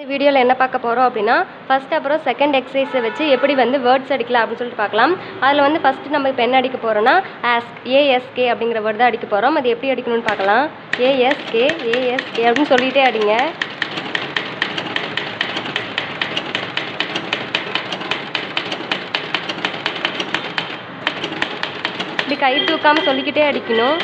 இந்த வீடியோவில் என்ன பார்க்க போகிறோம் அப்படின்னா ஃபஸ்ட் அப்புறம் செகண்ட் எக்ஸசைஸை வச்சு எப்படி வந்து வேர்ட்ஸ் அடிக்கலாம் அப்படின்னு சொல்லிட்டு பார்க்கலாம். அதில் வந்து ஃபஸ்ட்டு நம்ம இப்போ என்ன அடிக்க போகிறோம்னா ஆஸ்க் ஏஎஸ்கே அப்படிங்கிற வேர்ட் தான் அடிக்க போகிறோம் அது எப்படி அடிக்கணும்னு பார்க்கலாம். ஏஎஸ்கே ஏஎஸ்கே அப்படின்னு சொல்லிகிட்டே அடிங்க. இப்படி கை தூக்காமல் சொல்லிக்கிட்டே அடிக்கணும்.